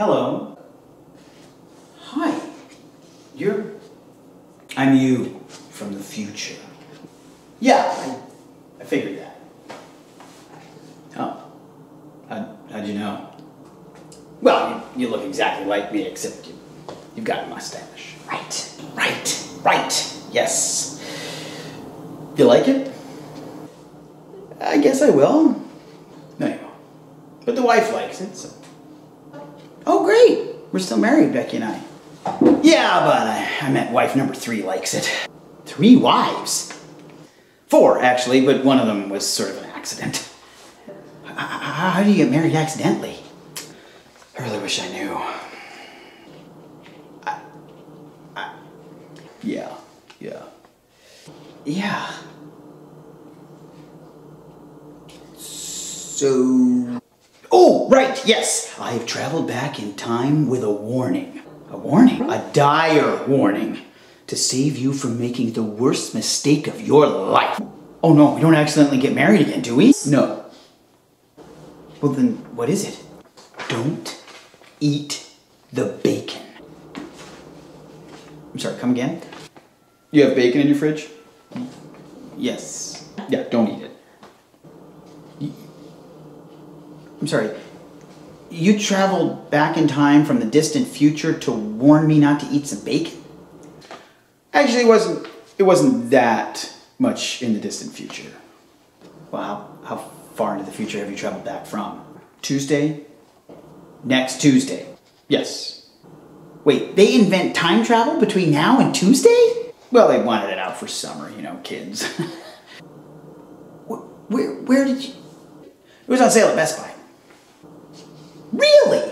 Hello. Hi. You're. I'm you from the future. Yeah, I, I figured that. Oh. How, how'd you know? Well, you, you look exactly like me, except you, you've got a mustache. Right, right, right. Yes. You like it? I guess I will. No, you won't. But the wife likes it, so. Oh, great. We're still married, Becky and I. Yeah, but I, I meant wife number three likes it. Three wives? Four, actually, but one of them was sort of an accident. How do you get married accidentally? I really wish I knew. I, I, yeah, yeah. Yeah. So. Right, yes! I have traveled back in time with a warning. A warning? A dire warning. To save you from making the worst mistake of your life. Oh no, we don't accidentally get married again, do we? No. Well, then, what is it? Don't eat the bacon. I'm sorry, come again? You have bacon in your fridge? Yes. Yeah, don't eat it. I'm sorry. You traveled back in time from the distant future to warn me not to eat some bacon? Actually, it wasn't. It wasn't that much in the distant future. Well, how, far into the future have you traveled back from? Tuesday? Next Tuesday. Yes. Wait, they invent time travel between now and Tuesday? Well, they wanted it out for summer, you know, kids. where, where, where did you? It was on sale at Best Buy. Really?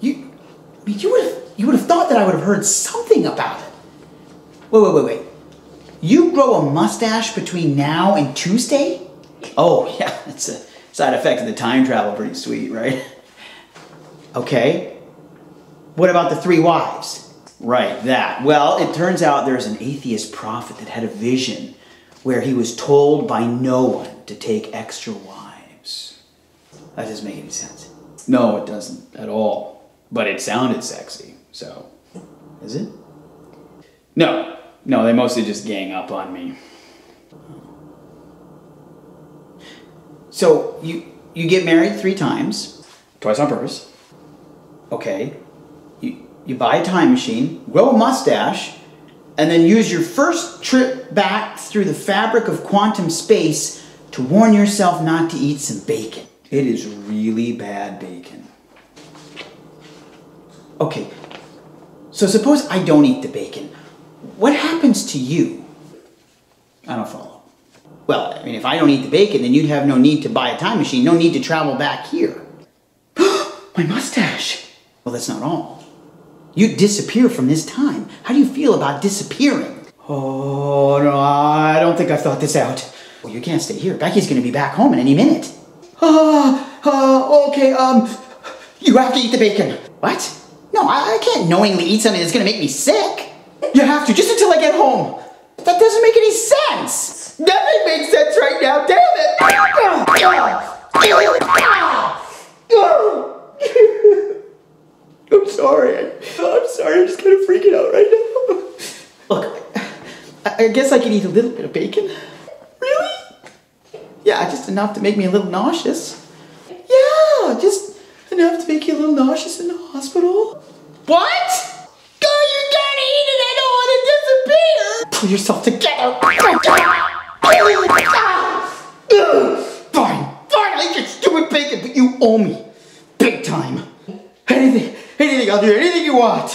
You, I mean, you would have, you would have thought that I would have heard something about it. Wait, wait, wait, wait. You grow a mustache between now and Tuesday? Oh, yeah, it's a side effect of the time travel. Pretty sweet, right? Okay. What about the three wives? Right, that. Well, it turns out there's an atheist prophet that had a vision where he was told by no one to take extra wives. That doesn't make any sense. No, it doesn't at all. But it sounded sexy, so. Is it? No, no, they mostly just gang up on me. So you you get married three times, twice on purpose. Okay. You you buy a time machine, grow a mustache, and then use your first trip back through the fabric of quantum space to warn yourself not to eat some bacon. It is really bad bacon. Okay. So suppose I don't eat the bacon. What happens to you? I don't follow. Well, I mean, if I don't eat the bacon, then you'd have no need to buy a time machine, no need to travel back here. My mustache! Well, that's not all. You disappear from this time. How do you feel about disappearing? Oh, no, I don't think I've thought this out. Well, you can't stay here. Becky's gonna be back home in any minute. Ah, uh, okay, um, you have to eat the bacon. What? No, I, I can't knowingly eat something that's gonna make me sick. You have to, just until I get home. That doesn't make any sense. Nothing makes sense right now, damn it! I'm sorry. I'm sorry. I'm just kind of freaking out right now. Look, I, I guess I can eat a little bit of bacon. Yeah, just enough to make me a little nauseous. Yeah, just enough to make you a little nauseous in the hospital. What? Go, you gotta eat it. I don't want to disappear. Pull yourself together. Fine, fine. I get stupid bacon, but you owe me big time. Anything, anything. I'll do anything you want.